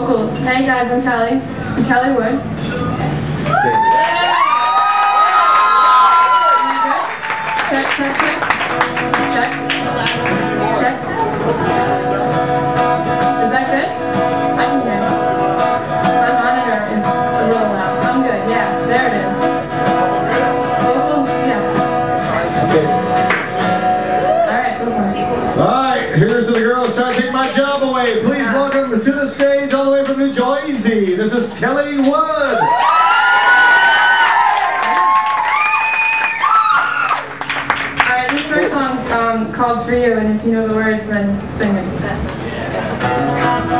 vocals. Hey guys, I'm Kelly. I'm Kelly Wood. From New Jersey. This is Kelly Wood. Alright, this first song's um, called For You, and if you know the words, then sing it.